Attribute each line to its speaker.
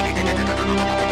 Speaker 1: ななななな。